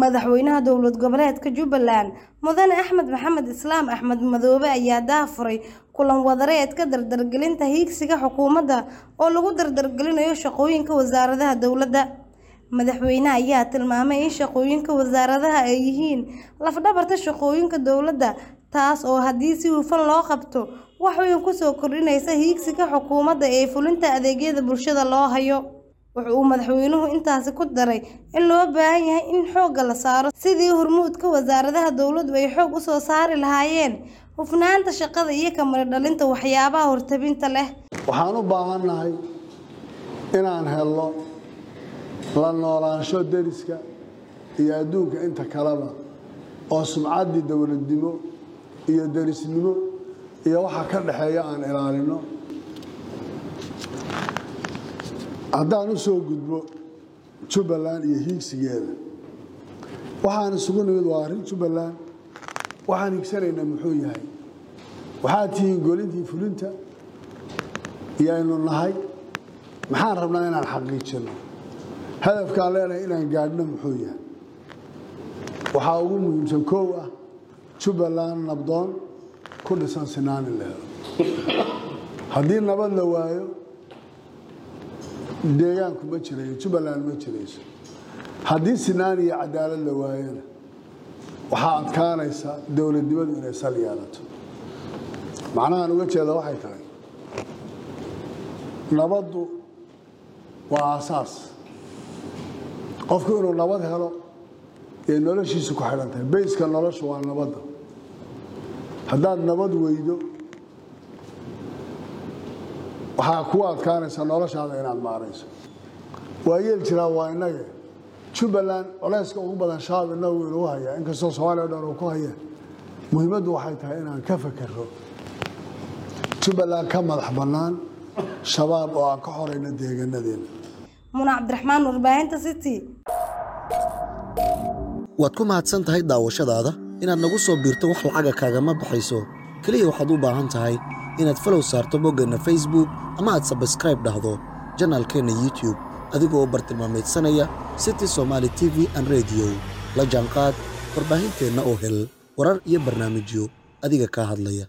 Madaxweynaha dowlad goboleedka Jubbaland Mudane Axmed Maxamed Islaam Axmed Madoobe ayaa daahfuray kulan wadareedka dardargelinta higsiga xukuumadda oo lagu dardargelinayo shaqooyinka wasaaradaha dowladda. Madaxweynaha ayaa tilmaamay in shaqooyinka wasaaradaha ay yihiin laf-dhabarta shaqooyinka dowladda, taas oo haddii si hufan loo qabto wax weyn ku soo kordhinaysa higsiga xukuumadda ee fulinta adeegyada bulshada loo hayo. Waxa uu madaxweynuhu intaasi ku daray in loo baahan yahay in xoogga la saaro sidii hormuudka wasaaradaha dowladdu ay xoog u soo saari lahaayeen hufnaanta shaqada iyo ka miro dhalinta waxyaabaha hortebinta leh. waxaan u baahannahay inaan helno la noolaansho deriska iyo adduunka inta kaleba oo sumcaddii dowladnimo iyo derisnimo iyo waxa ka dhexeeya aan ilaalino haddaan u soo gudbo jubbaland iyo hiigsigeeda waxaan isugu nimid waa arrin jubbaland. Waxaan higsanaynaa muxuu yahay? Waxaad tihiin golintii fulinta iyaynu nahay. Maxaan rabnaa inaan xaqiijino? Hadafkaan leenahay inaan gaadhno muxuu yahay? Waxaa ugu muhiimsan koow ah jubbaland nabdoon ku dhisan sinaan in la haddii nabad la waayo deegaanku ma jirayo jubbaland ma jirayso haddii sinaan iyo cadaalad la waayona waxaa adkaanaysa dowladnimadu inay sal yeelato. Macnahaan uga jeeda waxay tahay nabaddu waa aasaas. Qofku inuu nabad helo ee noloshiisu ku xidhan tahay bayska noloshu waa nabadda. Haddaad nabad weydo waxaa kuu adkaanaysa noloshaada inaad maarayso. Waa yeel jiraa waa innaga jubbaland culeyska ugu badan shabaab inagu inugu hayaa inkastoo soomaaliya o dhan uu ku haya muhiimaddu waxay tahay inaan ka fakero jubbaland ka madax bannaan shabaab oo aan ka xorayno deegaanadeena Muna Cabdiraxmaan warbaahinta City. waad ku mahadsan tahay daawashadaada? Inaad nagu soo biirto wax lacaga kaagama baxayso keliya waxaad u baahan tahay inaad falow saarto boggeenna facebook ama aad sabskraib dhahdo janaalkeenna youtube adigoo u bartilmaamaydsanaya city somaali t v an rediyo la jaanqaad warbaahinteenna oo hel warar iyo barnaamijyo adiga kaa hadlaya